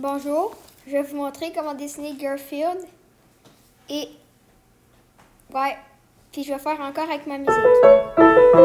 Bonjour, je vais vous montrer comment dessiner Garfield. Et. Ouais. Puis je vais faire encore avec ma musique.